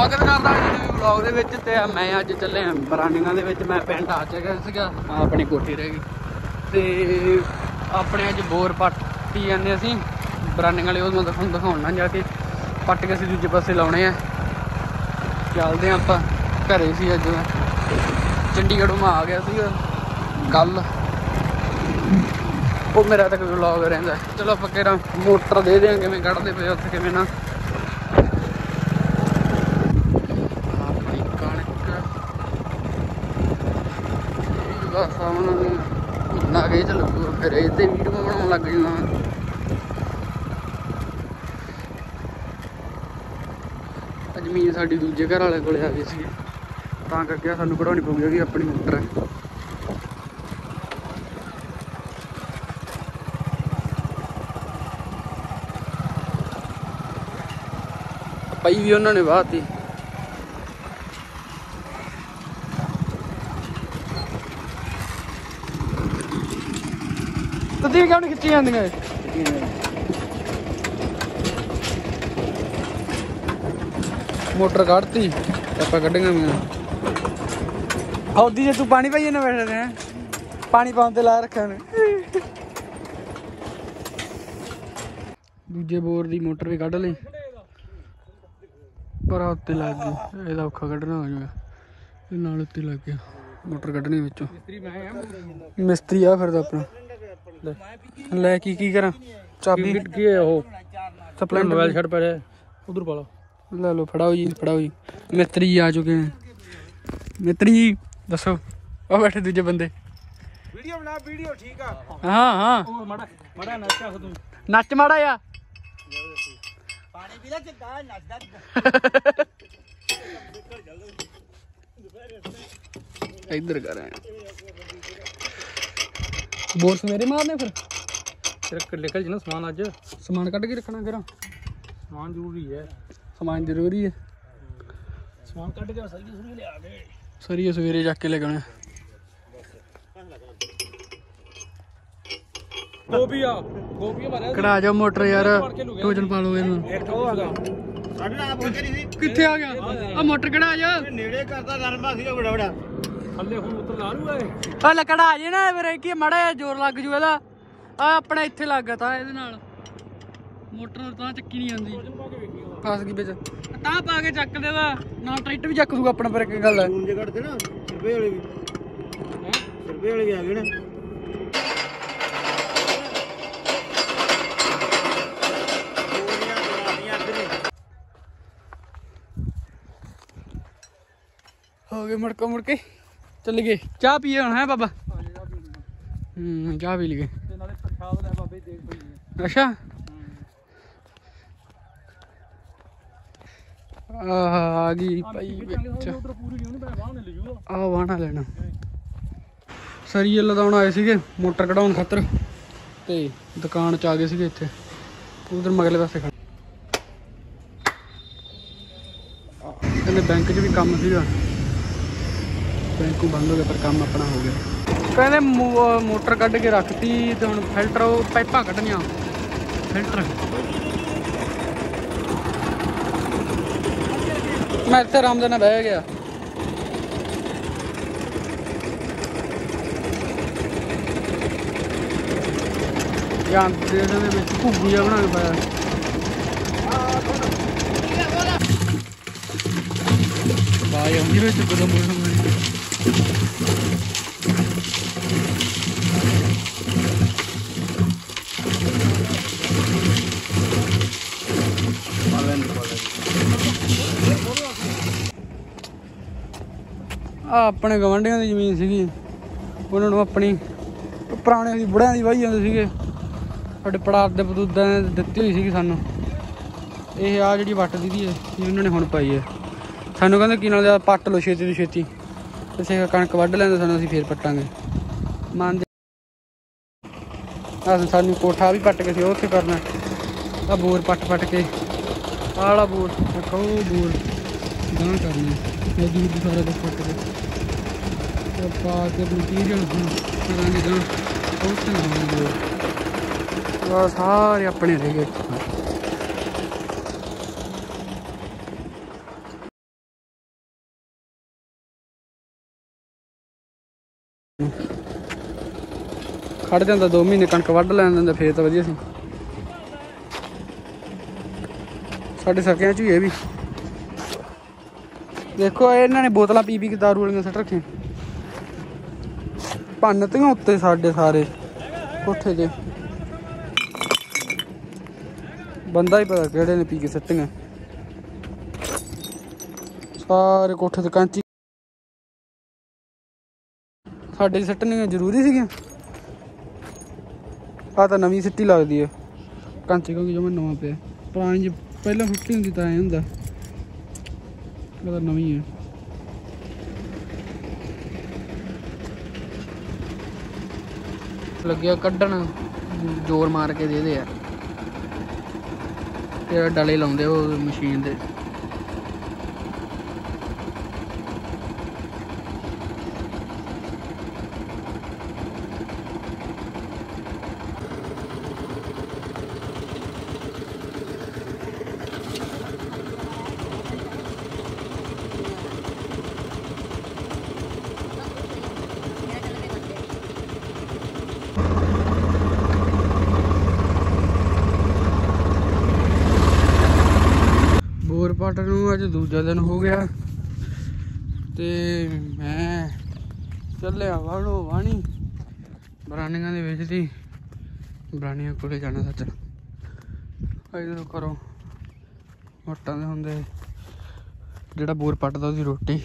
ਸਵਾਗਤ ਕਰਦਾ ਜੀ ਦੇ ਵਲੌਗ ਦੇ ਵਿੱਚ ਤੇ ਮੈਂ ਅੱਜ ਚੱਲੇ ਆ ਬਰਾਨੀਆਂ ਦੇ ਵਿੱਚ ਮੈਂ ਪਿੰਡ ਆ ਚੁੱਕਾ ਸੀਗਾ ਆਪਣੀ ਕੋਠੀ ਰਹਿ ਗਈ ਤੇ ਆਪਣੇ ਅੱਜ ਬੋਰ ਪੱਟੀ ਜਾਂਦੇ ਅਸੀਂ ਬਰਾਨੀਆਂ ਵਾਲੇ ਉਹ ਮੈਂ ਤੁਹਾਨੂੰ ਨਾ ਜਾ ਕੇ ਪੱਟ ਕੇ ਅਸੀਂ ਦੂਜੇ ਪਾਸੇ ਲਾਉਣੇ ਆ ਚੱਲਦੇ ਆ ਆਪਾਂ ਘਰੇ ਸੀ ਅੱਜ ਚੰਡੀਗੜ੍ਹੋਂ ਆ ਗਿਆ ਸੀਗਾ ਕੱਲ ਉਹ ਮੇਰਾ ਤਾਂ ਵਲੌਗ ਰਹਿੰਦਾ ਚਲੋ ਆਪਾਂ ਰਾਂ ਮੋਟਰ ਦੇ ਦੇਾਂਗੇ ਮੈਂ ਕੱਢਦੇ ਪਏ ਉੱਥੇ ਕਿਵੇਂ ਨਾ ਜ਼ਮੀਨ ਸਾਡੀ ਦੂਜੇ ਘਰ ਵਾਲੇ ਕੋਲੇ ਆ ਗਈ ਸੀ ਤਾਂ ਕਰਕੇ ਸਾਨੂੰ ਕਢਾਉਣੀ ਪਊਗੀ ਕਿ ਆਪਣੀ ਮੋਟਰ ਹੈ ਪਈ ਵੀ ਉਹਨਾਂ ਨੇ ਬਾਤੀ ਤਦੀ ਕਿਉਂ ਨਹੀਂ ਖਿੱਚੀ ਜਾਂਦੀਆਂ ਇਹ मोटर काटती कौदी जो तू पानी पाइए ना बैठे पानी पाते ला रखा दूजे बोर की मोटर भी क्ड ली पर उत्ते लग गई एखा कड़ना हो जाएगा उत्ते लग गया मोटर क्डने मिस्त्री आ फिर अपना लै की करा चाबी छड़ पै उधर पा ਲੈ ਲਓ ਫੜਾਓ ਜੀ ਫੜਾਓ ਜੀ ਮਿੱਤਰੀ ਆ ਚੁੱਕੇ ਹਨ ਮਿੱਤਰੀ ਦੱਸੋ ਉਹ ਬੈਠੇ ਦੂਜੇ ਬੰਦੇ ਵੀਡੀਓ ਬਣਾ ਵੀਡੀਓ ਠੀਕ ਆ ਹਾਂ ਹਾਂ ਉਹ ਮੜਾ ਮੜਾ ਨੱਚ ਆਖ ਤੂੰ ਨੱਚ ਮੜਾ ਆ ਪਾਣੀ ਪੀ ਲੈ ਤੇ ਗਾ ਨੱਚਦਾ इधर कर रहे हैं बोल सवेरे मारने फिर तेरा लेकर जाना समान अज समान कट के रखना करा समान जरूरी है ਸਮਾਨ ਜ਼ਰੂਰੀ ਹੈ ਸਮਾਨ ਕੱਢ ਕੇ ਸਰੀਏ ਸਰੀਏ ਲਿਆ ਦੇ ਸਰੀਏ ਸਵੇਰੇ ਜਾ ਕੇ ਲੈ ਗਣਾ ਗੋਪੀਆ ਗੋਪੀਆ ਮਾਰਿਆ ਕੜਾ ਜਾ ਮੋਟਰ ਯਾਰ ਟੋਜਨ ਪਾ ਲਓ ਇਹਨੂੰ ਇੱਕ ਉਹ ਆਗਾ ਸਾਡੇ ਨਾਲ ਪਹੁੰਚ ਨਹੀਂ ਸੀ ਕਿੱਥੇ ਆ ਗਿਆ ਆ ਮੋਟਰ ਕੜਾ ਜਾ ਨੇੜੇ ਕਰਦਾ ਨਰਮਾ ਸੀ ਬੜਾ ਬੜਾ ਥੱਲੇ ਹੁਣ ਉਤਰ ਲਾ ਲੂਗਾ ਇਹ ਆ ਲਕੜਾ ਆ ਜੇ ਨਾ ਵੀਰੇ ਕੀ ਮੜਾ ਜੋਰ ਲੱਗ ਜੂ ਇਹਦਾ ਆ ਆਪਣਾ ਇੱਥੇ ਲੱਗਾ ਤਾਂ ਇਹਦੇ ਨਾਲ ਮੋਟਰ ਤਾਂ ਚੱਕੀ ਨਹੀਂ ਆਉਂਦੀ ਫਸ ਗਈ ਵਿੱਚ ਤਾਂ ਪਾ ਕੇ ਚੱਕ ਦੇਵਾ ਨਾ ਟਰੈਕਟਰ ਵੀ ਚੱਕ ਦੂਗਾ ਆਪਣਾ ਪਰ ਇੱਕ ਗੱਲ ਹੈ ਜੇ ਕੱਢਦੇ ਨਾ ਰੁਪਏ ਵਾਲੇ ਵੀ ਹੈ ਰੁਪਏ ਵਾਲੇ ਵੀ ਆ ਗਏ ਨਾ ਹੋ ਗਏ ਮੜਕੋ ਮੁੜ ਕੇ ਚੱਲ ਗਏ ਚਾਹ ਪੀਏ ਹੁਣ ਹੈ ਬਾਬਾ ਹੂੰ ਚਾਹ ਪੀ ਲਈਏ ਤੇ ਨਾਲੇ ਪ੍ਰਸ਼ਾਦ ਲੈ ਬਾਬੇ ਦੇਖ ਪਈ ਅੱਛਾ ਆਹ ਆ ਗਈ ਭਾਈ ਵਿੱਚ ਆ ਵਾਣਾ ਲੈਣਾ ਸਰੀਏ ਲਦਾਉਣ ਆਏ ਸੀਗੇ ਮੋਟਰ ਕਢਾਉਣ ਖਾਤਰ ਤੇ ਦੁਕਾਨ ਚ ਆ ਗਏ ਸੀਗੇ ਇੱਥੇ ਉਧਰ ਮਗਲੇ ਪਾਸੇ ਖੜ ਇਹਨੇ ਬੈਂਕ 'ਚ ਵੀ ਕੰਮ ਸੀਗਾ ਬੈਂਕ ਬੰਦ ਹੋ ਗਿਆ ਪਰ ਕੰਮ ਆਪਣਾ ਹੋ ਗਿਆ ਕਹਿੰਦੇ ਮੋਟਰ ਕੱਢ ਕੇ ਰੱਖਤੀ ਤੇ ਹੁਣ ਫਿਲਟਰ ਪਾਈਪਾਂ ਕੱਢਣੀਆਂ ਫਿਲਟਰ मैं इतने आराम देना बह गया ਯਾਰ ਦੇ ਦੇ ਵਿੱਚ ਭੁੱਗੀ ਆ ਬਣਾ ਕੇ ਪਾਇਆ ਬਾਈ ਹੁੰਦੀ ਵਿੱਚ ਬਦਮ ਬਦਮ ਆ ਆਪਣੇ ਗਵੰਡੀਆਂ ਦੀ ਜ਼ਮੀਨ ਸੀਗੀ ਉਹਨਾਂ ਨੂੰ ਆਪਣੀ ਪੁਰਾਣੇ ਦੀ ਬੁੜਿਆਂ ਦੀ ਵਾਹੀ ਜਾਂਦੇ ਸੀਗੇ ਸਾਡੇ ਪੜਾਰ ਦੇ ਬਦੂਦਾਂ ਨੇ ਦਿੱਤੀ ਹੋਈ ਸੀਗੀ ਸਾਨੂੰ ਇਹ ਆ ਜਿਹੜੀ ਵੱਟ ਦੀ ਹੈ ਇਹ ਉਹਨਾਂ ਨੇ ਹੁਣ ਪਾਈ ਹੈ ਸਾਨੂੰ ਕਹਿੰਦੇ ਕੀ ਨਾਲ ਪੱਟ ਲੋ ਛੇਤੀ ਦੀ ਛੇਤੀ ਤੁਸੀਂ ਕਣਕ ਵੱਢ ਲੈਂਦੇ ਸਾਨੂੰ ਅਸੀਂ ਫੇਰ ਪੱਟਾਂਗੇ ਮੰਨਦੇ ਆ ਸਾਨੂੰ ਕੋਠਾ ਵੀ ਪੱਟ ਕੇ ਸੀ ਉੱਥੇ ਕਰਨਾ ਆ ਬੋਰ ਪੱਟ ਪੱਟ ਕੇ ਆਹ ਵਾਲਾ ਬੋਰ ਰੱਖੋ ਬੋਰ ਗਾਂ ਕਰਨੀ ਇਹ ਦੂਰ ਸਾਰਾ ਕੁਝ ਪੱਟ ਕੇ तो बाद मटीरियल कराने का तो सारे अपने रह गए ਖੜ ਜਾਂਦਾ 2 ਮਹੀਨੇ ਕਣਕ ਵੱਢ ਲੈਣ ਦਿੰਦੇ ਫੇਰ ਤਾਂ ਵਧੀਆ ਸੀ ਸਾਡੇ ਸਕਿਆਂ ਚ ਹੀ ਇਹ ਵੀ ਦੇਖੋ ਇਹਨਾਂ ਨੇ ਬੋਤਲਾਂ ਪੀ ਪੀ ਕੇ ਦਾਰੂ ਵਾਲੀਆਂ ਸੱਟ ਰੱਖੀਆਂ पन्न बंदा ही पता केड़े पीके सट्टिया सारे कोठे से कैंची साढ़े सट्टनिया जरूरी सी आ नवी सीटी लगती है कंची कंकी जो मैं नवा पे पुरानी पहले फुटी होंगी तो ऐसा नवी है ਲੱਗਿਆ ਕੱਢਣ ਜ਼ੋਰ ਮਾਰ ਕੇ ਦੇ ਦੇ ਯਾਰ ਜਿਹੜਾ ਡਲੇ ਲਾਉਂਦੇ ਉਹ ਮਸ਼ੀਨ ਦੇ ਦੂਜਾ ਦਿਨ ਹੋ ਗਿਆ ਤੇ ਮੈਂ ਚੱਲਿਆ ਵਾੜੋ ਵਾਣੀ ਬਰਾਨੀਆਂ ਦੇ ਵਿੱਚ ਦੀ ਬਰਾਨੀਆਂ ਕੋਲੇ ਜਾਣਾ ਸੱਚ ਦੋ ਕਰੋ ਮੋਟਾਂ ਦੇ ਹੁੰਦੇ ਜਿਹੜਾ ਬੋਰ ਪੱਟਦਾ ਉਹਦੀ ਰੋਟੀ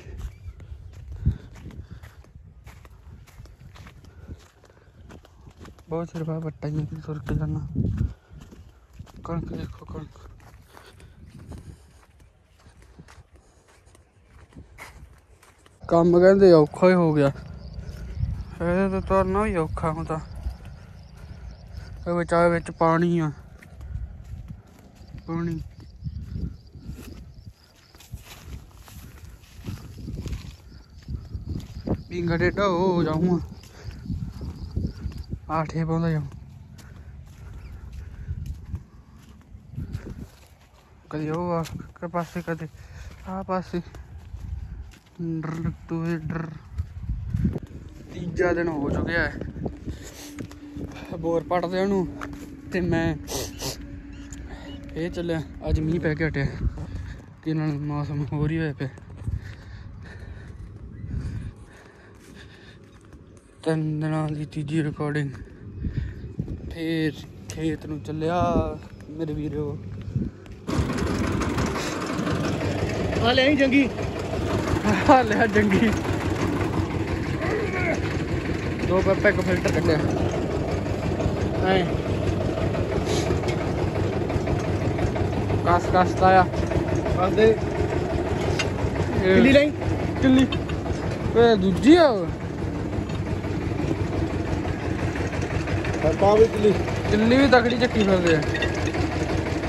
ਬਹੁਤ ਸਿਰਫਾ ਪੱਟਾਂ ਹੀ ਤੁਰ ਜਾਣਾ ਕਣਕ ਦੇਖੋ ਕਣਕ ਕੰਮ ਕਹਿੰਦੇ ਔਖਾ ਹੀ ਹੋ ਗਿਆ ਇਹਦੇ ਤਾਂ ਤਰਨਾ ਵੀ ਔਖਾ ਹੁੰਦਾ ਇਹ ਵਿਚਾਰੇ ਵਿੱਚ ਪਾਣੀ ਆ ਪਾਣੀ ਪਿੰਗਾ ਡੇਡਾ ਹੋ ਜਾਊਂ ਆਠੇ ਪਾਉਂਦਾ ਜਾਊਂ ਕਦੇ ਉਹ ਪਾਸੇ ਕਦੇ ਆ ਪਾਸੇ ਤੀਜਾ ਦਿਨ ਹੋ ਚੁੱਕਿਆ ਹੈ ਬੋਰ ਪੜਦੇ ਉਹਨੂੰ ਤੇ ਮੈਂ ਇਹ ਚੱਲਿਆ ਅੱਜ ਮੀਂਹ ਪੈ ਕੇ ਹਟਿਆ ਕਿ ਨਾਲ ਮੌਸਮ ਹੋਰ ਹੀ ਹੋਇਆ ਪਿਆ ਤਿੰਨ ਦਿਨਾਂ ਦੀ ਤੀਜੀ ਰਿਕਾਰਡਿੰਗ ਫੇਰ ਖੇਤ ਨੂੰ ਚੱਲਿਆ ਮੇਰੇ ਵੀਰੋ ਵਾਲੇ ਨਹੀਂ ਜੰਗੀ ਆ ਲਿਆ ਜੰਗੀ ਦੋ ਪੈਪੇ ਕੋ ਫਿਲਟਰ ਕੱਢਿਆ ਐ ਕਾਸ ਕਾਸ ਤਾਇਆ ਬਸ ਦੇ ਕਿੱਲੀ ਲਈ ਕਿੱਲੀ ਓਏ ਦੂਜੀ ਆ ਤਾਂ ਵੀ ਕਿੱਲੀ ਕਿੱਲੀ ਵੀ ਤਕੜੀ ਚੱਕੀ ਫਿਰਦੇ ਆ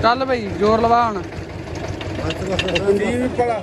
ਚੱਲ ਭਾਈ ਜ਼ੋਰ ਲਵਾ ਹੁਣ ਬਸ ਬਸ ਵੀ ਪੜਾ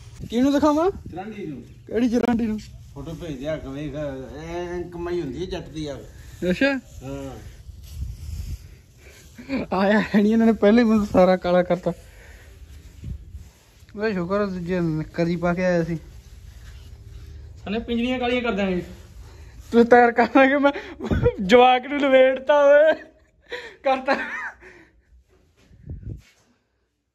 ਕਿਹਨੂੰ ਦਿਖਾਵਾਂ ਚਰਾਂਡੀ ਨੂੰ ਕਿਹੜੀ ਚਰਾਂਡੀ ਨੂੰ ਫੋਟੋ ਭੇਜ ਦਿਆ ਕਿ ਵੇਖ ਕਮਾਈ ਹੁੰਦੀ ਜੱਟ ਦੀ ਆ ਅੱਛਾ ਹਾਂ ਆਇਆ ਨਹੀਂ ਇਹਨਾਂ ਨੇ ਪਹਿਲੇ ਮੈਨੂੰ ਸਾਰਾ ਕਾਲਾ ਕਰਤਾ ਵੇ ਸ਼ੁਕਰ ਜੇ ਕਰੀ ਪਾ ਕੇ ਆਇਆ ਸੀ ਹਲੇ ਪਿੰਜਰੀਆਂ ਕਾਲੀਆਂ ਕਰ ਦਾਂਗੇ ਤੂੰ ਤਿਆਰ ਕਰਾਂਗੇ ਮੈਂ ਜਵਾਕ ਨੂੰ ਲਵੇੜਤਾ ਓਏ ਕਰਤਾ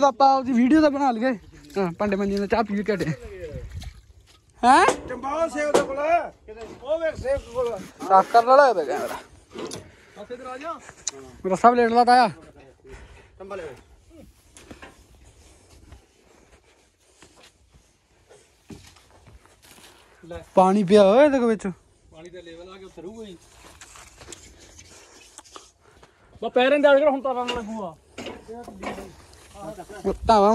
ਤਾਂ ਆਪਾਂ ਆਪਦੀ ਵੀਡੀਓ ਤਾਂ ਬਣਾ ਲਈਏ ਹਾਂ ਭਾਂਡੇ ਮੰਜੀ ਦਾ ਚਾਹ ਪੀ ਕੇ ਹਟੇ ਹੈ ਚੰਬਾ ਸੇਵ ਦੇ ਕੋਲ ਉਹ ਵੇਖ ਸੇਵ ਕੋਲ ਸਾਫ ਕਰਨ ਵਾਲਾ ਹੋਇਆ ਕੈਮਰਾ ਪਾਸੇ ਤੇ ਆ ਜਾ ਮੇਰਾ ਸਭ ਲੈਣ ਦਾ ਤਾਇਆ ਲੈ ਪਾਣੀ ਪਿਆ ਹੋਇਆ ਇਹਦੇ ਵਿੱਚ ਪਾਣੀ ਦਾ ਲੈਵਲ ਆ ਕੇ ਉੱਥੇ ਰਹੂਗਾ ਜੀ ਬਾ ਪੈਰਾਂ ਕੇ ਹੁਣ ਤਾਂ ਰੰਗ ਲੱਗੂਗਾ कुत्ता वा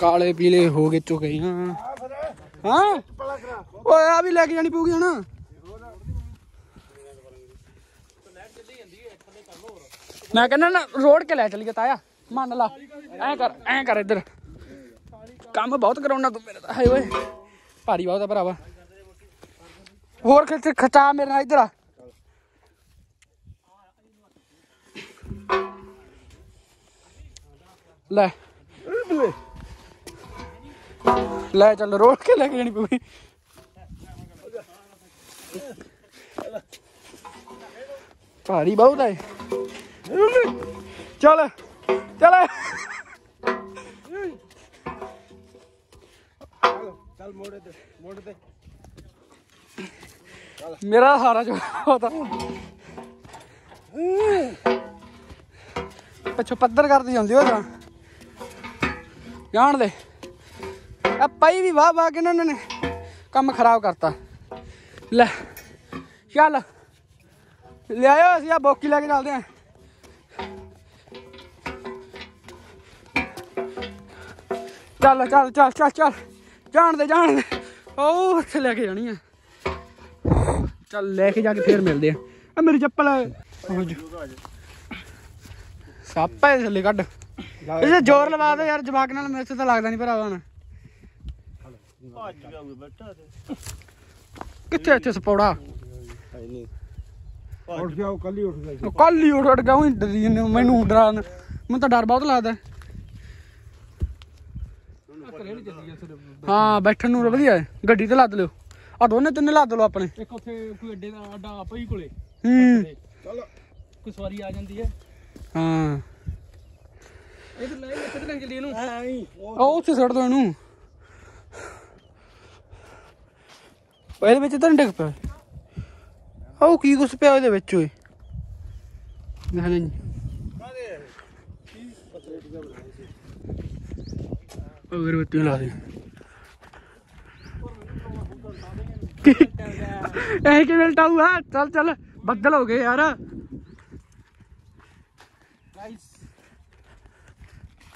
काले पीले हो गए चुके भी लेके जानी पूगी ना मैं कहना ना रोड के ले चली गया मान ला ऐ कर ऐ कर इधर कम बहुत करौना तू मेरे हाय ओए भारी बहुत है भरावा और खर्च खचा मेरे इधर आ ਲੈ ਲੈ ਚੱਲ ਰੋੜ ਕੇ ਲੈ ਕੇ ਜਾਣੀ ਪਵੇ ਭਾਰੀ ਬਹੁਤ ਹੈ ਚੱਲ ਚੱਲ ਚੱਲ ਮੋੜੇ ਤੇ ਮੋੜ ਤੇ ਮੇਰਾ ਹਾਰਾ ਜੋ ਹੋਤਾ ਪਿੱਛੋਂ ਪੱਧਰ ਕਰਦੀ ਜਾਂਦੀ ਉਹ ਤਾਂ ਜਾਣ ਦੇ ਆ ਪਾਈ ਵੀ ਵਾਹ ਵਾਹ ਕੇ ਇਹਨਾਂ ਨੇ ਕੰਮ ਖਰਾਬ ਕਰਤਾ ਲੈ ਚੱਲ ਲੈ ਆਇਓ ਅਸੀਂ ਆ ਬੋਕੀ ਲੈ ਕੇ ਚੱਲਦੇ ਆਂ ਚੱਲ ਚੱਲ ਚੱਲ ਚੱਲ ਚੱਲ ਜਾਣ ਦੇ ਜਾਣ ਦੇ ਉਹ ਉੱਥੇ ਲੈ ਕੇ ਜਾਣੀ ਆ ਚੱਲ ਲੈ ਕੇ ਜਾ ਕੇ ਫੇਰ ਮਿਲਦੇ ਆ ਆ ਮੇਰੀ ਚੱਪਲ ਸਾਪਾ ਇਸ ਲਈ ਕੱਢ ਇਹ ਜ਼ੋਰ ਲਵਾ ਦਿਓ ਯਾਰ ਜਵਾਕ ਨਾਲ ਮੇਰੇ ਤੋਂ ਤਾਂ ਲੱਗਦਾ ਨਹੀਂ ਭਰਾਵਾ ਹੁਣ ਭੱਜ ਜਾਊਗਾ ਬੇਟਾ ਕਿੱਥੇ ਇੱਥੇ ਸਪੌੜਾ ਉੱਠ ਗਿਆ ਉਹ ਕੱਲੀ ਉੱਠ ਗਿਆ ਕੱਲ ਹੀ ਉੱਠ ਉੱਠ ਗਿਆ ਉਹ ਡਰੀ ਨੇ ਮੈਨੂੰ ਡਰਾਂ ਮੈਨੂੰ ਤਾਂ ਡਰ ਬਹੁਤ ਲੱਗਦਾ ਹਾਂ ਬੈਠਣ ਨੂੰ ਵਧੀਆ ਹੈ ਗੱਡੀ ਤੇ ਲੱਦ ਲਿਓ ਆ ਦੋਨੇ ਤਿੰਨੇ ਲੱਦ ਲਓ ਆਪਣੇ ਇੱਕ ਉੱਥੇ ਕੋਈ ਅੱਡੇ ਦਾ ਅੱਡਾ ਹੀ ਕੋਲੇ ਹੂੰ ਚਲੋ ਕੋਈ ਸਵਾਰੀ ਆ ਜਾਂਦੀ ਹੈ ਹਾਂ ਇਧਰ ਲੈ ਇੱਥੇ ਲੈ ਇਹਨੂੰ ਆਈ ਉਹ ਉੱਥੇ ਛੱਡ ਦੋ ਇਹਨੂੰ ਇਹਦੇ ਵਿੱਚ ਤਾਂ ਡਿੱਗ ਪਿਆ ਆਉ ਕੀ ਕੁਛ ਪਿਆ ਇਹਦੇ ਵਿੱਚ ਓਏ ਨਾ ਨਹੀਂ ਅਗਰਬੱਤੀ ਲਾ ਦੇ ਇਹ ਕਿਵੇਂ ਟਾਊ ਆ ਚੱਲ ਚੱਲ ਬੱਦਲ ਹੋ ਗਏ ਯਾਰ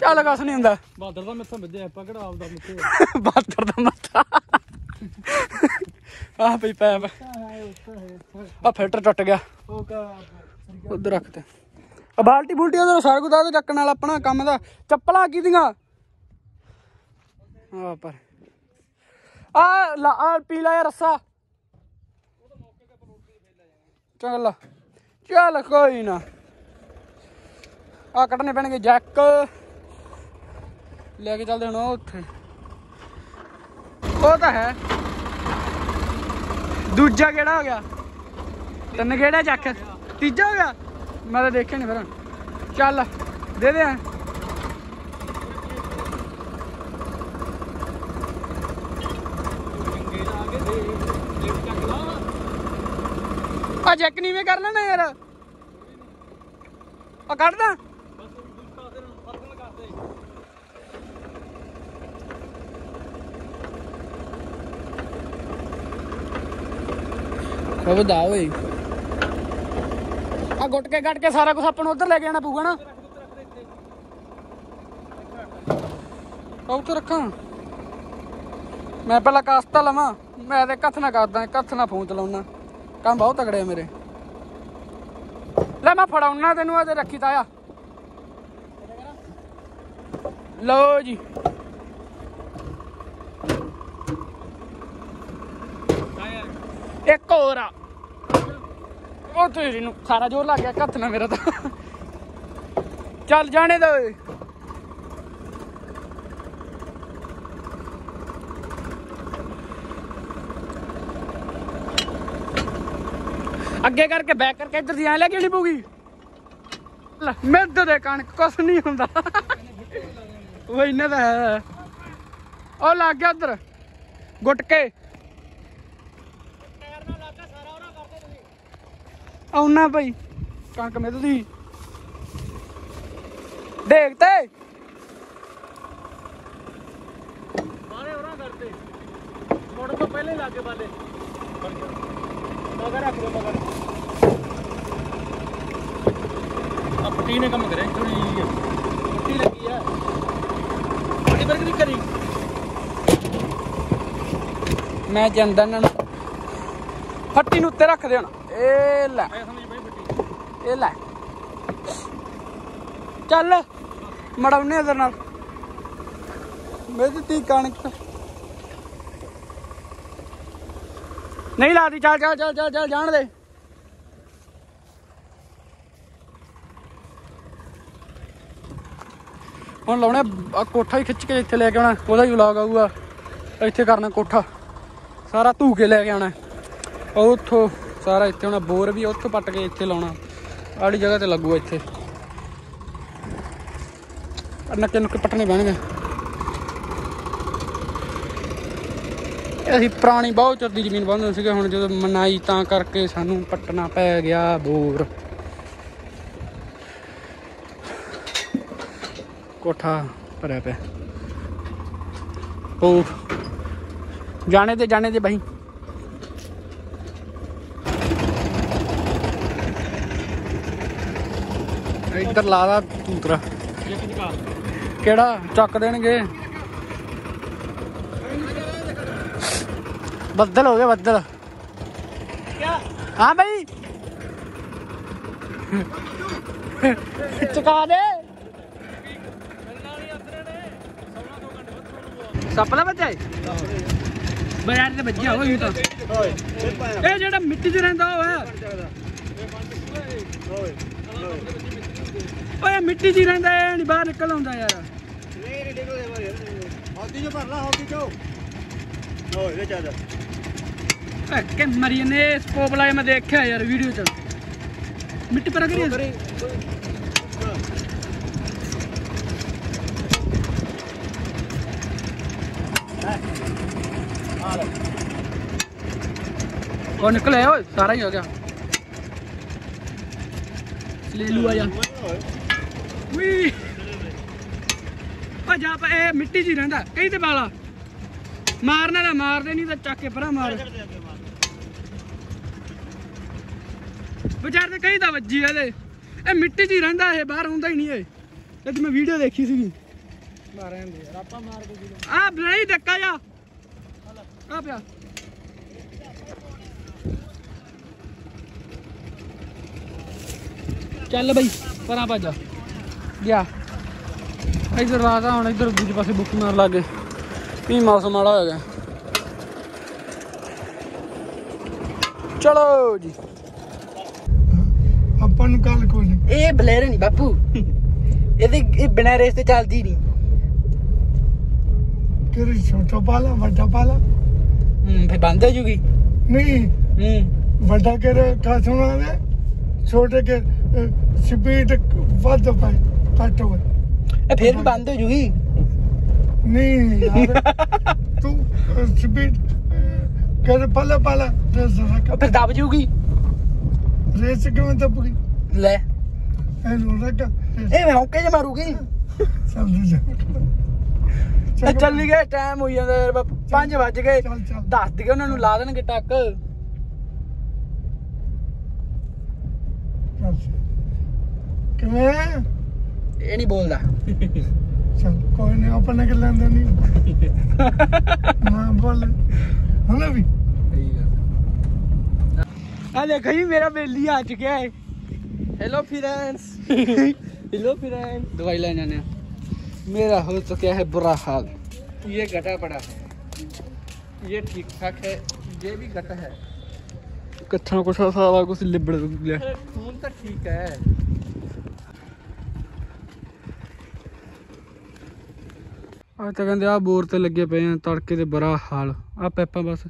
ਚੱਲ ਕਸ ਨਹੀਂ ਹੁੰਦਾ ਬਾਦਰ ਦਾ ਮੱਥਾ ਮਿੱਧੇ ਆਪਾਂ ਕਿਹੜਾ ਆਪ ਦਾ ਮਿੱਥੇ ਬਾਦਰ ਦਾ ਮੱਥਾ ਆ ਪਈ ਪੈਪ ਆ ਫਿਲਟਰ ਟੁੱਟ ਗਿਆ ਉਧਰ ਰੱਖ ਤੇ ਆ ਬਾਲਟੀ ਬੁਲਟੀ ਉਧਰ ਸਾਰਾ ਕੁਝ ਦਾ ਚੱਕਣ ਵਾਲਾ ਆਪਣਾ ਕੰਮ ਦਾ ਚੱਪਲਾਂ ਕਿਦੀਆਂ ਆ ਪਰ ਆ ਲਾ ਆ ਪੀਲਾ ਯਾ ਰੱਸਾ ਚੱਲ ਚੱਲ ਕੋਈ ਨਾ ਆ ਕੱਢਨੇ ਪੈਣਗੇ ਜੈਕ लेके चल देना उ है दूजा केड़ा हो गया तेन के चख तीजा हो गया मैं तो देखे नहीं फिर चल दे दे चेक नहीं मैं कर लेना यार कट ਬਾਬਾ ਦਾ ਓਏ ਆ ਗੁੱਟ ਕੇ ਗੱਟ ਕੇ ਸਾਰਾ ਕੁਝ ਆਪਾਂ ਨੂੰ ਉਧਰ ਲੈ ਕੇ ਜਾਣਾ ਪਊਗਾ ਨਾ ਉੱਤੇ ਰੱਖਾਂ ਮੈਂ ਪਹਿਲਾਂ ਕਾਸਤਾ ਲਵਾਂ ਮੈਂ ਤੇ ਕੱਥ ਨਾ ਕਰਦਾ ਕੱਥ ਨਾ ਫੋਨ ਚਲਾਉਣਾ ਕੰਮ ਬਹੁਤ ਤਕੜੇ ਮੇਰੇ ਲੈ ਮੈਂ ਫੜਾਉਣਾ ਤੈਨੂੰ ਅਜੇ ਰੱਖੀ ਤਾਇਆ ਲਓ ਜੀ ਇੱਕ ਹੋਰ ਆ ਉਹ ਤੇਰੀ ਨੂੰ ਸਾਰਾ ਜੋਰ ਲੱਗ ਗਿਆ ਕੱਥ ਨਾ ਮੇਰਾ ਤਾਂ ਚੱਲ ਜਾਣੇ ਦਾ ਓਏ ਅੱਗੇ ਕਰਕੇ ਬੈਕ ਕਰਕੇ ਇੱਧਰ ਦੀ ਐ ਲੈ ਕੇ ਨਹੀਂ ਪੂਗੀ ਮਿੱਧ ਦੇ ਕਣਕ ਕੁਛ ਨਹੀਂ ਹੁੰਦਾ ਉਹ ਇਹਨਾਂ ਦਾ ਹੈ ਉਹ ਲੱਗ ਗਿਆ ਉਧਰ ਗੁੱਟਕੇ ਆਉਣਾ ਭਾਈ ਕਣਕ ਮਿਲ ਦੀ ਦੇਖਤੇ ਬਾਰੇ ਹੋਰਾਂ ਕਰਦੇ ਮੋੜ ਤੋਂ ਪਹਿਲੇ ਲਾਗੇ ਬਾਲੇ ਮਗਰ ਰੱਖ ਲੋ ਮਗਰ ਆ ਪੱਟੀ ਨੇ ਕੰਮ ਕਰਿਆ ਥੋੜੀ ਜੀ ਪੱਟੀ ਲੱਗੀ ਆ ਪੱਟੀ ਵਰਗ ਦੀ ਕਰੀ ਮੈਂ ਜਾਂਦਾ ਇਹਨਾਂ ਨੂੰ ਫੱਟੀ ਨੂੰ ਉੱਤੇ ਰੱਖ ਦੇਣਾ चल मड़ा बने ती कण नहीं ला दी चल चल चल चल चल जान दे हूँ लाने कोठा ही खिंच के इतने लैके आना वह लाग आऊगा इतने करना कोठा सारा धू के लैके आना उतो ਸਾਰਾ ਇੱਥੇ ਹੁਣ ਬੋਰ ਵੀ ਉੱਥੋਂ ਪੱਟ ਕੇ ਇੱਥੇ ਲਾਉਣਾ ਆੜੀ ਜਗ੍ਹਾ ਤੇ ਲੱਗੂ ਇੱਥੇ ਨੱਕੇ ਨੁੱਕੇ ਪੱਟਣੇ ਪੈਣਗੇ ਅਸੀਂ ਪੁਰਾਣੀ ਬਹੁਤ ਚਿਰ ਦੀ ਜ਼ਮੀਨ ਬੰਦ ਸੀਗੇ ਹੁਣ ਜਦੋਂ ਮਨਾਈ ਤਾਂ ਕਰਕੇ ਸਾਨੂੰ ਪੱਟਣਾ ਪੈ ਗਿਆ ਬੋਰ ਕੋਠਾ ਭਰਿਆ ਪਿਆ ਉਹ ਜਾਣੇ ਤੇ ਜਾਣੇ ਤੇ ਭਾਈ ਇੱਧਰ ਲਾਦਾ ਧੂਤਰਾ ਕਿਹੜਾ ਚੱਕ ਦੇਣਗੇ ਬੱਦਲ ਹੋ ਗਏ ਬੱਦਲ ਹਾਂ ਭਾਈ ਚੁਕਾ ਦੇ ਸਪਨਾ ਬੱਚਾ ਬਾਜ਼ਾਰ ਤੇ ਬੱਜਿਆ ਹੋਈ ਤਾਂ ਇਹ ਜਿਹੜਾ ਮਿੱਟੀ 'ਚ ਰਹਿੰਦਾ ਹੋਇਆ ਓਏ ਮਿੱਟੀ ਜੀ ਰਹਿੰਦਾ ਐ ਨਹੀਂ ਬਾਹਰ ਨਿਕਲ ਆਉਂਦਾ ਯਾਰ ਨਹੀਂ ਨਹੀਂ ਨਿਕਲਦੇ ਬਾਹਰ ਹੌਦੀ ਜੋ ਭਰ ਲਾ ਹੌਦੀ ਚੋ ਓਏ ਵੇ ਚਾਦਾ ਕਿ ਮਰੀ ਨੇ ਸਕੋਪ ਲਾਇਆ ਮੈਂ ਦੇਖਿਆ ਯਾਰ ਵੀਡੀਓ ਚ ਮਿੱਟੀ ਪਰ ਕਰੀ और निकल आया सारा ही हो गया ले लू आया ਵੀ ਭਜਾ ਜਾ ਇਹ ਮਿੱਟੀ ਜੀ ਰਹਿੰਦਾ ਕਈ ਤੇ ਬਾਲਾ ਮਾਰਨਾ ਦਾ ਮਾਰਦੇ ਨਹੀਂ ਤਾਂ ਚੱਕ ਕੇ ਪਰਾਂ ਮਾਰ ਵਿਚਾਰ ਤੇ ਕਈ ਤਾਂ ਵੱਜੀ ਇਹਦੇ ਇਹ ਮਿੱਟੀ ਜੀ ਰਹਿੰਦਾ ਇਹ ਬਾਹਰ ਹੁੰਦਾ ਹੀ ਨਹੀਂ ਇਹ ਜਦ ਮੈਂ ਵੀਡੀਓ ਦੇਖੀ ਸੀਗੀ ਮਾਰਿਆ ਨੇ ਯਾਰ ਆ ਧੱਕਾ ਜਾ ਆ ਪਿਆ ਚੱਲ ਬਈ ਪਰਾਂ ਭੱਜ ਜਾ ਗਿਆ ਇਧਰ ਲਾਦਾ ਹੁਣ ਇਧਰ ਦੂਜੇ ਪਾਸੇ ਬੁੱਕ ਮਾਰ ਲੱਗੇ ਵੀ ਮੌਸਮ ਮਾੜਾ ਹੋ ਗਿਆ ਚਲੋ ਜੀ ਆਪਾਂ ਨੂੰ ਕੱਲ ਕੋਲ ਇਹ ਬਲੇਰ ਨਹੀਂ ਬਾਪੂ ਇਹਦੇ ਇਹ ਬਿਨਾ ਰੇਸ ਤੇ ਚੱਲਦੀ ਨਹੀਂ ਕਿਹੜੀ ਛੋਟਾ ਪਾਲਾ ਵੱਡਾ ਪਾਲਾ ਹੂੰ ਫੇ ਬੰਦ ਹੋ ਜੂਗੀ ਨਹੀਂ ਹੂੰ ਵੱਡਾ ਕਰ ਕਾ ਸੁਣਾ ਦੇ ਛੋਟੇ ਕੇ ਸਪੀਡ ਵੱਧ ਪਈ कट गए फिर भी हाँ। बंद हो जूगी नहीं तू स्पीड कर रेस रख फिर दब जूगी रेस क्यों दबगी ले ए मैं ओके जे मारूगी समझ जा ਚੱਲੀ ਗਏ ਟਾਈਮ ਹੋਈ ਜਾਂਦਾ ਯਾਰ 5 ਵਜ ਗਏ ਦੱਸ ਦਿਓ ਉਹਨਾਂ ਨੂੰ ਲਾ ਦੇਣਗੇ ਟੱਕ ਕਿਵੇਂ ਇਹ ਨਹੀਂ ਬੋਲਦਾ ਕੋਈ ਨਹੀਂ ਆਪਾਂ ਨਾਲ ਗੱਲਾਂ ਦਾ ਨਹੀਂ ਮੈਂ ਬੋਲ ਹਨਾ ਵੀ ਆ ਦੇਖੋ ਜੀ ਮੇਰਾ ਬੇਲੀ ਆ ਚੁੱਕਿਆ ਹੈ हेलो फ्रेंड्स हेलो फ्रेंड दवाई लेने आने मेरा हो तो क्या है बुरा हाल ये घटा पड़ा है ये ठीक ठाक है ये भी घटा है कट्ठा कुछ सारा कुछ लिबड़ गया खून तो ठीक है ਆ ਤਾਂ ਕਹਿੰਦੇ ਆ ਬੋਰ ਤੇ ਲੱਗੇ ਪਏ ਆ ਤੜਕੇ ਦੇ ਬਰਾ ਹਾਲ ਆ ਪੈਪਾਂ ਬਸ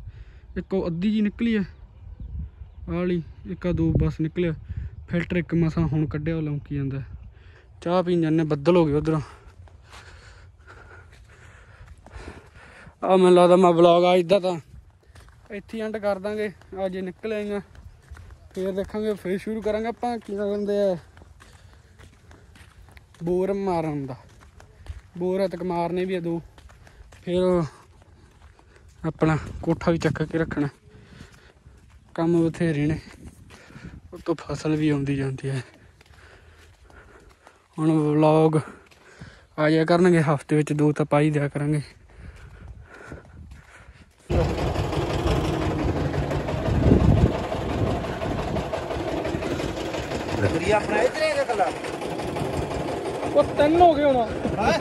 ਇੱਕੋ ਅੱਧੀ ਜੀ ਨਿਕਲੀ ਐ ਆਲੀ ਇੱਕਾ ਦੋ ਬਸ ਨਿਕਲਿਆ ਫਿਲਟਰ ਇੱਕ ਮਸਾ ਹੁਣ ਕੱਢਿਆ ਲੌਂਕੀ ਜਾਂਦਾ ਚਾਹ ਪੀਣ ਜਾਂਦੇ ਬੱਦਲ ਹੋ ਗਏ ਉਧਰੋਂ ਆ ਮੈਂ ਲਾਦਾ ਮੈਂ ਵਲੌਗ ਆ ਇਦਾਂ ਤਾਂ ਇੱਥੇ ਐਂਡ ਕਰ ਦਾਂਗੇ ਆ ਜੇ ਨਿਕਲ ਆਈਆਂ ਫੇਰ ਦੇਖਾਂਗੇ ਫੇਰ ਸ਼ੁਰੂ ਕਰਾਂਗੇ ਆਪਾਂ ਕੀ ਕਹਿੰਦੇ ਆ ਬੋਰ ਮਾਰਨ ਦਾ ਬੋਰ ਤੱਕ ਮਾਰਨੇ ਵੀ ਆ ਦੋ ਫਿਰ ਆਪਣਾ ਕੋਠਾ ਵੀ ਚੱਕ ਕੇ ਰੱਖਣਾ ਕੰਮ ਬਥੇਰੇ ਨੇ ਉਤੋਂ ਫਸਲ ਵੀ ਆਉਂਦੀ ਜਾਂਦੀ ਹੈ ਹੁਣ ਵਲੌਗ ਆ ਕਰਨਗੇ ਹਫਤੇ ਵਿੱਚ ਦੋ ਤਾਂ ਪਾਈ ਦਿਆ ਕਰਾਂਗੇ ਲੱਗਰੀ ਆਪਣਾ ਇਧਰੇ ਦੇ ਕਲਾ ਉਹ ਤਿੰਨ ਹੋ ਗਏ ਹੁਣ ਹੈ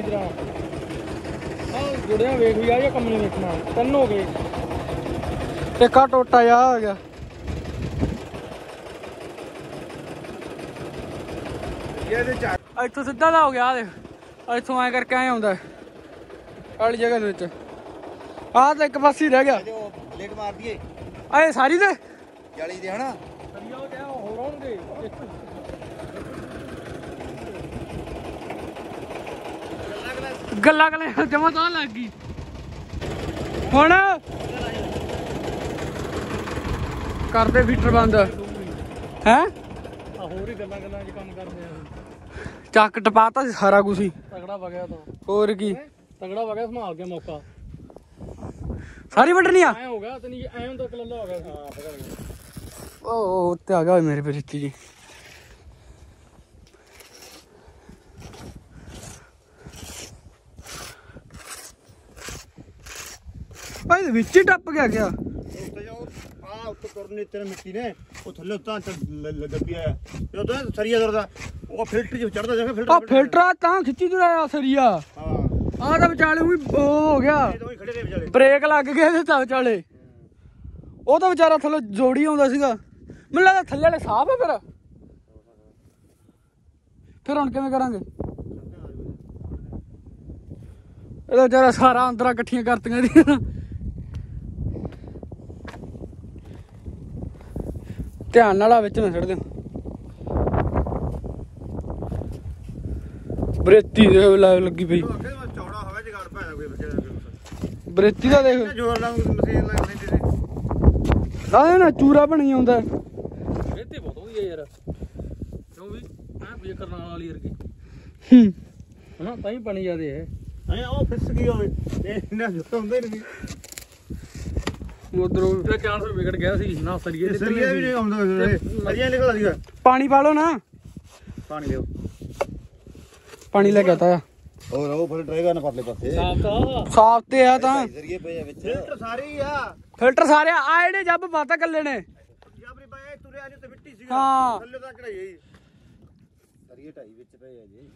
ਚੰਗੀ ਤਰ੍ਹਾਂ ਹਾਂ ਗੁੜਿਆ ਵੇਖ ਵੀ ਆ ਜਾਂ ਕੰਮ ਨਹੀਂ ਵੇਖਣਾ ਤਿੰਨ ਹੋ ਗਏ ਟਿੱਕਾ ਟੋਟਾ ਜਾ ਆ ਗਿਆ ਇੱਥੋਂ ਸਿੱਧਾ ਦਾ ਹੋ ਗਿਆ ਆ ਦੇਖ ਇੱਥੋਂ ਐ ਕਰਕੇ ਐ ਆਉਂਦਾ ਵਾਲੀ ਜਗ੍ਹਾ ਦੇ ਵਿੱਚ ਆਹ ਤਾਂ ਇੱਕ ਪਾਸੇ ਰਹਿ ਗਿਆ ਲੇਟ ਮਾਰ ਦਈਏ ਆਏ ਸਾਰੀ ਤੇ 40 ਦੇ ਹਨਾ ਸਰੀਆ ਹੋ ਗਿਆ ਹੋਰ ਹੋਣਗੇ ਗੱਲਾਂ ਗੱਲਾਂ ਜਮਾ ਤਾਂ ਲੱਗ ਗਈ ਹੁਣ ਕਰਦੇ ਫਿਲਟਰ ਬੰਦ ਹੈ ਹੋਰ ਹੀ ਗੱਲਾਂ ਗੱਲਾਂ 'ਚ ਕੰਮ ਕਰਦੇ ਆ ਚੱਕ ਟਪਾਤਾ ਸੀ ਸਾਰਾ ਕੁਝ ਹੀ ਤਗੜਾ ਵਗਿਆ ਤਾਂ ਹੋਰ ਕੀ ਤਗੜਾ ਵਗਿਆ ਸੰਭਾਲ ਕੇ ਮੌਕਾ ਸਾਰੀ ਵੱਢਣੀ ਆ ਐ ਹੋ ਗਿਆ ਤੇ ਨਹੀਂ ਐਂ ਹੁੰਦਾ ਕਲੱਲਾ ਹੋ ਗਿਆ ਹਾਂ ਪਕੜ ਗਿਆ ਉਹ ਉੱਤੇ ਆ ਗਿਆ ਮੇਰੇ ਪੇ ਰਿੱਤੀ ਜੀ ਭਾਈ ਦੇ ਵਿੱਚ ਹੀ ਟੱਪ ਗਿਆ ਗਿਆ ਆ ਉੱਤੇ ਕਰਨੇ ਤੇਰੇ ਮਿੱਟੀ ਨੇ ਉਹ ਥੱਲੇ ਉਤਾਂ ਲੱਗਿਆ ਜਦੋਂ ਤਾਂ ਸਰੀਆ ਦਰਦਾ ਉਹ ਫਿਲਟਰ ਚ ਚੜਦਾ ਜਾਂਦਾ ਫਿਲਟਰ ਆ ਫਿਲਟਰ ਤਾਂ ਖਿੱਚੀ ਦਰਾਇਆ ਸਰੀਆ ਹਾਂ ਆ ਤਾਂ ਵਿਚਾਲੇ ਉਹ ਹੋ ਗਿਆ ਬ੍ਰੇਕ ਲੱਗ ਗਏ ਤੇ ਤਾਂ ਵਿਚਾਲੇ ਉਹ ਤਾਂ ਵਿਚਾਰਾ ਥੱਲੇ ਜੋੜੀ ਆਉਂਦਾ ਸੀਗਾ ਮੈਨੂੰ ਲੱਗਦਾ ਥੱਲੇ ਵਾਲੇ ਸਾਫ ਆ ਫਿਰ ਫਿਰ ਹੁਣ ਕਿਵੇਂ ਕਰਾਂਗੇ ਇਹਦਾ ਵਿਚਾਰਾ ਸਾਰਾ ਅੰਦਰਾਂ ਇਕੱਠੀਆਂ ਕਰਤੀਆਂ ਇਹਦੀਆਂ ਧਿਆਨ ਨਾਲ ਆ ਵਿੱਚ ਨਾ ਛੱਡ ਦਿਓ ਬ੍ਰੇਤੀ ਦੇ ਲੱਗੀ ਪਈ ਚੌੜਾ ਹੋਵੇ ਜਗੜ ਪਾਇਆ ਕੋਈ ਬੱਚੇ ਬਰੇਤੀ ਦਾ ਦੇਖ ਜੋਰ ਨਾਲ ਮਸ਼ੀਨ ਲੱਗ ਲੈਂਦੀ ਸੀ ਨਾ ਨਾ ਚੂਰਾ ਬਣੀ ਆਉਂਦਾ ਬ੍ਰੇਤੀ ਬਹੁਤ ਵਧੀਆ ਯਾਰ ਕਿਉਂ ਵੀ ਆ ਵੀ ਕਰਨ ਵਾਲੀ ਵਰਗੀ ਹੂੰ ਹਣਾ ਤਾਂ ਹੀ ਬਣੀ ਜਾਂਦੇ ਐ ਐ ਉਹ ਫਿਸ ਗਈ ਹੋਵੇ ਇਹਨਾਂ ਜੁੱਤ ਹੁੰਦੇ ਨਹੀਂ ਉਧਰੋਂ ਤੇ 400 ਵਿਕਟ ਗਿਆ ਸੀ ਨਾ ਸਰੀਏ ਸਰੀਏ ਵੀ ਨਹੀਂ ਆਉਂਦਾ ਸਰੀਆ ਨਿਕਲਦਾ ਸੀਗਾ ਪਾਣੀ ਪਾ ਲਓ ਨਾ ਪਾਣੀ ਲਿਓ ਪਾਣੀ ਲੈ ਕੇ ਆਤਾ ਹੋਰ ਉਹ ਫਿਰ ਟਰੇਗਾ ਨਾ ਪਰਲੇ ਪਾਸੇ ਸਾਫ ਤੇ ਆ ਤਾਂ ਸਰੀਏ ਪਏ ਵਿੱਚ ਫਿਲਟਰ ਸਾਰੇ ਆ ਫਿਲਟਰ ਸਾਰੇ ਆ ਜਿਹੜੇ ਜੱਬ ਬਾਤਾਂ ਕੱਲੇ ਨੇ ਜਬਰੀ ਬਾਏ ਤੁਰੇ ਅੱਜ ਤੇ ਮਿੱਟੀ ਸੀਗਾ ਹਾਂ ਥੱਲੇ ਤੱਕ ਢਾਈ ਸਰੀਏ ਢਾਈ ਵਿੱਚ ਪਏ ਆ ਜੀ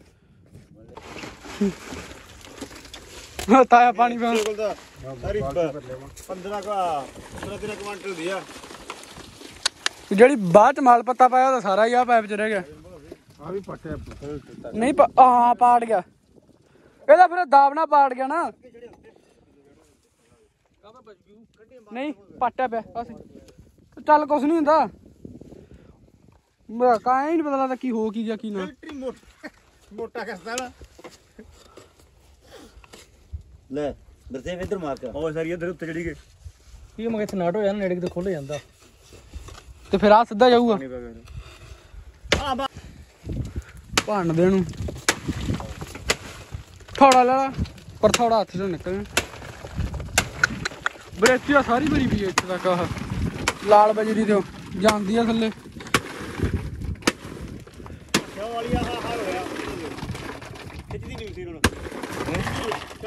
ਤਾਇਆ ਪਾਣੀ ਪਾ ਕੋਲ ਦਾ ਸਾਰੀ 15 ਕਾ 15 ਤੇਰਾ ਕੁਆਂਟਲ ਦੀ ਆ ਜਿਹੜੀ ਬਾਅਦ ਚ ਮਾਲ ਪੱਤਾ ਪਾਇਆ ਉਹਦਾ ਸਾਰਾ ਹੀ ਆ ਪਾਈਪ ਚ ਰਹਿ ਗਿਆ ਆ ਵੀ ਪੱਟਿਆ ਨਹੀਂ ਹਾਂ ਪਾੜ ਗਿਆ ਇਹਦਾ ਫਿਰ ਦਾਵਣਾ ਪਾੜ ਗਿਆ ਨਾ ਨਹੀਂ ਪੱਟਿਆ ਪਿਆ ਚੱਲ ਕੁਛ ਨਹੀਂ ਹੁੰਦਾ ਮੈਂ ਕਾਇ ਨਹੀਂ ਪਤਾ ਲੱਗਦਾ ਕੀ ਹੋ ਕੀ ਗਿਆ ਕੀ ਨਾ ਮੋਟਾ ਕਸਦਾ ਨਾ ਲੈ ਬਰਸੇ ਇਧਰ ਮਾਰ ਕੇ ਉਹ ਸਰ ਇਧਰ ਉੱਤੇ ਚੜੀ ਗਏ ਇਹ ਮਗੇ ਇੱਥੇ ਨਾਟ ਹੋ ਜਾਂਦਾ ਨੇੜੇ ਕਿਤੇ ਖੁੱਲ ਜਾਂਦਾ ਤੇ ਫਿਰ ਆ ਸਿੱਧਾ ਜਾਊਗਾ ਆ ਬਾ ਭੰਨ ਦੇ ਨੂੰ ਥੋੜਾ ਲੈ ਲਾ ਪਰ ਥੋੜਾ ਹੱਥ ਚੋਂ ਨਿਕਲ ਬਰੇਤੀ ਆ ਸਾਰੀ ਬਰੀ ਵੀ ਇੱਥੇ ਤੱਕ ਆ ਲਾਲ ਬਜਰੀ ਦਿਓ ਜਾਂਦੀ ਆ ਥੱਲੇ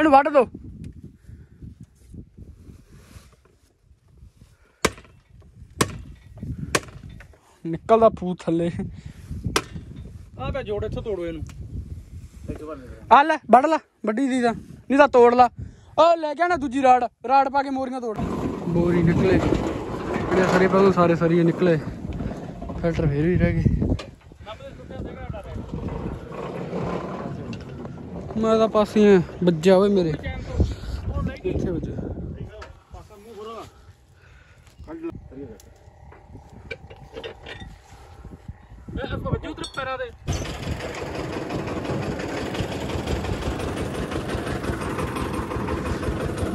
इन वट दो निकलता फूत थले जोड़े तोड़ो तोड़ ला। ला, बड़ ला। बड़ी दीदा। नहीं तोड़ ला। ओ ले जाना दूजी राड राड पा के मोरिया तोड़ बोरी निकले सारे पास सारे सारिया निकले फिल्टर फिर भी रह गए मैं तो पास ही बजा हुए मेरे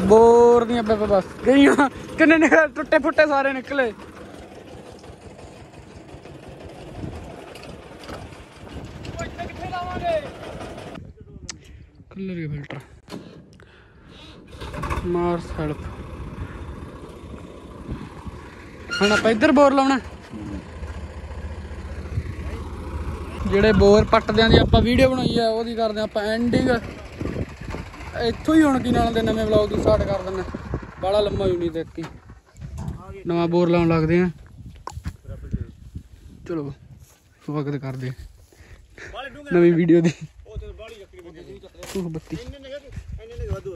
बोर नहीं बस गई कि टुटे फुटे सारे निकले ਹੁਣ ਆਪਾਂ ਇੱਧਰ ਬੋਰ ਲਾਉਣਾ ਜਿਹੜੇ ਬੋਰ ਪੱਟਦੇ ਆਂ ਦੀ ਆਪਾਂ ਵੀਡੀਓ ਬਣਾਈ ਆ ਉਹਦੀ ਕਰਦੇ ਆਪਾਂ ਐਂਡਿੰਗ ਇੱਥੋਂ ਹੀ ਹੁਣ ਕੀ ਨਾਲ ਦੇ ਨਵੇਂ ਵਲੌਗ ਦੀ ਸਟਾਰਟ ਕਰ ਦਿੰਦੇ ਬੜਾ ਲੰਮਾ ਹੀ ਨਹੀਂ ਦੇਖੀ ਨਵਾਂ ਬੋਰ ਲਾਉਣ ਲੱਗਦੇ ਆਂ ਚਲੋ ਸਵਾਗਤ ਕਰਦੇ ਨਵੀਂ ਵੀਡੀਓ ਦੀ ਉਹ ਬੱਤੀ